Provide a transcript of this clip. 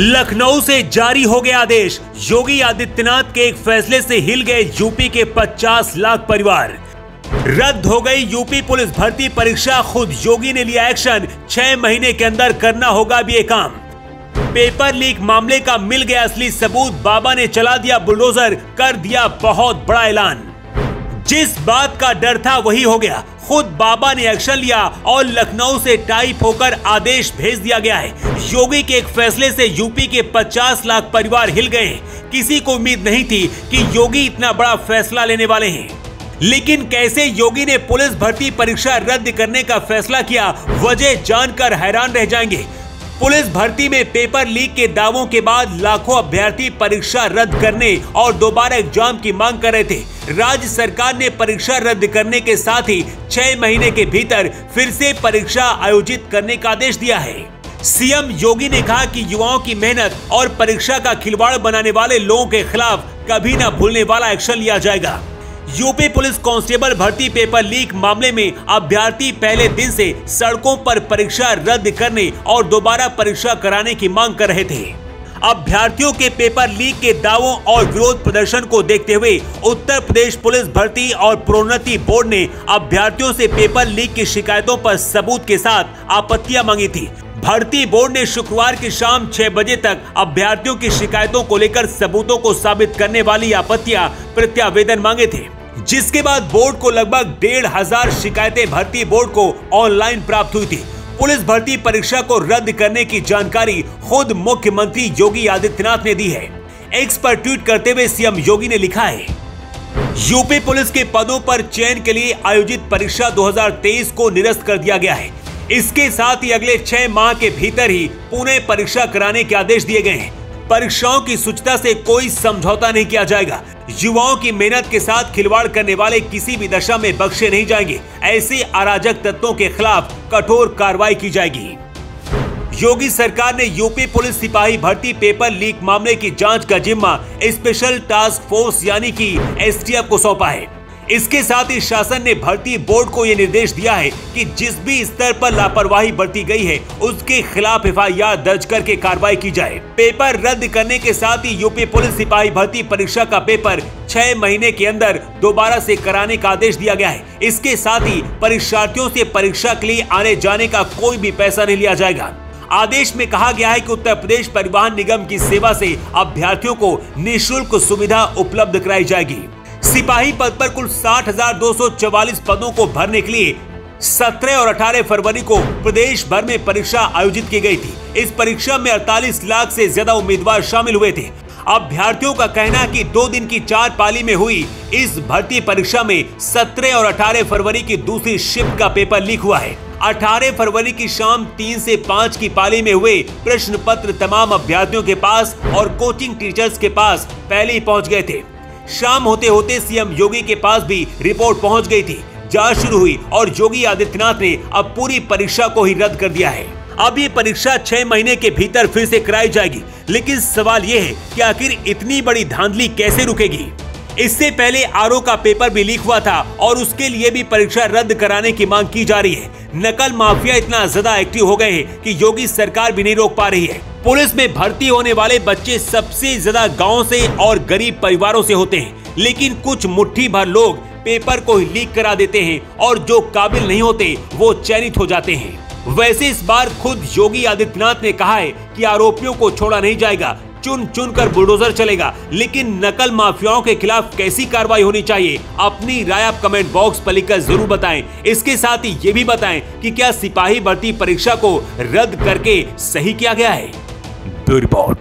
लखनऊ से जारी हो गया आदेश। योगी आदित्यनाथ के एक फैसले से हिल गए यूपी के 50 लाख परिवार। रद्द हो गई यूपी पुलिस भर्ती परीक्षा। खुद योगी ने लिया एक्शन। छह महीने के अंदर करना होगा भी ये काम। पेपर लीक मामले का मिल गया असली सबूत। बाबा ने चला दिया बुलडोजर। कर दिया बहुत बड़ा ऐलान। जिस बात का डर था वही हो गया। खुद बाबा ने एक्शन लिया और लखनऊ से टाइप होकर आदेश भेज दिया गया है। योगी के एक फैसले से यूपी के 50 लाख परिवार हिल गए। किसी को उम्मीद नहीं थी कि योगी इतना बड़ा फैसला लेने वाले हैं। लेकिन कैसे योगी ने पुलिस भर्ती परीक्षा रद्द करने का फैसला किया, वजह जानकर हैरान रह जाएँगे। पुलिस भर्ती में पेपर लीक के दावों के बाद लाखों अभ्यर्थी परीक्षा रद्द करने और दोबारा एग्ज़ाम की मांग कर रहे थे। राज्य सरकार ने परीक्षा रद्द करने के साथ ही छह महीने के भीतर फिर से परीक्षा आयोजित करने का आदेश दिया है। सीएम योगी ने कहा कि युवाओं की मेहनत और परीक्षा का खिलवाड़ बनाने वाले लोगों के खिलाफ कभी न भूलने वाला एक्शन लिया जाएगा। यूपी पुलिस कांस्टेबल भर्ती पेपर लीक मामले में अभ्यर्थी पहले दिन से सड़कों पर परीक्षा रद्द करने और दोबारा परीक्षा कराने की मांग कर रहे थे। अभ्यर्थियों के पेपर लीक के दावों और विरोध प्रदर्शन को देखते हुए उत्तर प्रदेश पुलिस भर्ती और प्रोन्नति बोर्ड ने अभ्यर्थियों से पेपर लीक की शिकायतों पर सबूत के साथ आपत्तियाँ मांगी थी। भर्ती बोर्ड ने शुक्रवार की शाम छह बजे तक अभ्यर्थियों की शिकायतों को लेकर सबूतों को साबित करने वाली आपत्तियाँ प्रत्यावेदन मांगे थे। जिसके बाद बोर्ड को लगभग डेढ़ हज़ार शिकायतें भर्ती बोर्ड को ऑनलाइन प्राप्त हुई थी। पुलिस भर्ती परीक्षा को रद्द करने की जानकारी खुद मुख्यमंत्री योगी आदित्यनाथ ने दी है। एक्स पर ट्वीट करते हुए सीएम योगी ने लिखा है, यूपी पुलिस के पदों पर चयन के लिए आयोजित परीक्षा 2023 को निरस्त कर दिया गया है। इसके साथ ही अगले छह माह के भीतर ही पुणे परीक्षा कराने के आदेश दिए गए हैं। परीक्षाओं की सुचता से कोई समझौता नहीं किया जाएगा। युवाओं की मेहनत के साथ खिलवाड़ करने वाले किसी भी दशा में बख्शे नहीं जाएँगे। ऐसे अराजक तत्वों के खिलाफ कठोर कार्रवाई की जाएगी। योगी सरकार ने यूपी पुलिस सिपाही भर्ती पेपर लीक मामले की जाँच का जिम्मा स्पेशल टास्क फोर्स यानी कि एसटीएफ को सौंपा है। इसके साथ ही शासन ने भर्ती बोर्ड को ये निर्देश दिया है कि जिस भी स्तर पर लापरवाही बरती गई है, उसके खिलाफ एफआईआर दर्ज करके कार्रवाई की जाए। पेपर रद्द करने के साथ ही यूपी पुलिस सिपाही भर्ती परीक्षा का पेपर छह महीने के अंदर दोबारा से कराने का आदेश दिया गया है। इसके साथ ही परीक्षार्थियों से परीक्षा के लिए आने जाने का कोई भी पैसा नहीं लिया जाएगा। आदेश में कहा गया है कि उत्तर प्रदेश परिवहन निगम की सेवा से अभ्यर्थियों को निःशुल्क सुविधा उपलब्ध कराई जाएगी। सिपाही पद पर कुल साठ पदों को भरने के लिए 17 और 18 फरवरी को प्रदेश भर में परीक्षा आयोजित की गई थी। इस परीक्षा में 48 लाख से ज़्यादा उम्मीदवार शामिल हुए थे। अभ्यर्थियों का कहना कि दो दिन की चार पाली में हुई इस भर्ती परीक्षा में 17 और 18 फरवरी की दूसरी शिफ्ट का पेपर लीक हुआ है। 18 फरवरी की शाम तीन से पाँच की पाली में हुए प्रश्न पत्र तमाम अभ्यर्थियों के पास और कोचिंग टीचर्स के पास पहले ही पहुँच गए थे। शाम होते होते सीएम योगी के पास भी रिपोर्ट पहुँच गई थी। जाँच शुरू हुई और योगी आदित्यनाथ ने अब पूरी परीक्षा को ही रद्द कर दिया है। अब ये परीक्षा छह महीने के भीतर फिर से कराई जाएगी। लेकिन सवाल ये है कि आखिर इतनी बड़ी धांधली कैसे रुकेगी? इससे पहले आरओ का पेपर भी लीक हुआ था और उसके लिए भी परीक्षा रद्द कराने की मांग की जा रही है। नकल माफिया इतना ज़्यादा एक्टिव हो गए हैं कि योगी सरकार भी नहीं रोक पा रही है। पुलिस में भर्ती होने वाले बच्चे सबसे ज़्यादा गाँव से और गरीब परिवारों से होते हैं। लेकिन कुछ मुट्ठी भर लोग पेपर को ही लीक करा देते हैं और जो काबिल नहीं होते, वो चयनित हो जाते हैं। वैसे इस बार खुद योगी आदित्यनाथ ने कहा है कि आरोपियों को छोड़ा नहीं जाएगा, चुन चुन कर बुलडोजर चलेगा, लेकिन नकल माफियाओं के खिलाफ कैसी कार्रवाई होनी चाहिए, अपनी राय आप कमेंट बॉक्स पर लिखकर ज़रूर बताएँ। इसके साथ ही ये भी बताएँ कि क्या सिपाही भर्ती परीक्षा को रद्द करके सही किया गया है। रिपोर्ट